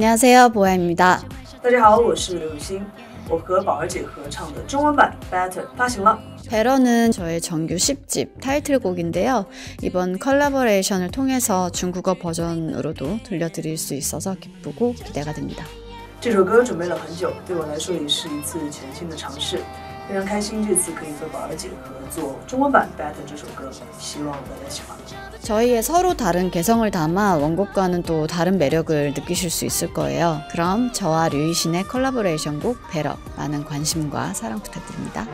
안녕하세요, 보아입니다. 大家好，我是刘雨欣，我和宝儿姐合唱的中文版《Better》发行了。 베러는 저의 정규 10집 타이틀곡인데요. 이번 컬래버레이션을 통해서 중국어 버전으로도 들려드릴 수 있어서 기쁘고 기대가 됩니다. 这首歌准备了很久，对我来说也是一次全新的尝试，非常开心这次可以和宝儿姐合作中文版《Better》这首歌，希望大家喜欢。 저희의 서로 다른 개성을 담아 원곡과는 또 다른 매력을 느끼실 수 있을 거예요. 그럼 저와 류위신의 컬래버레이션 곡 Better 많은 관심과 사랑 부탁드립니다.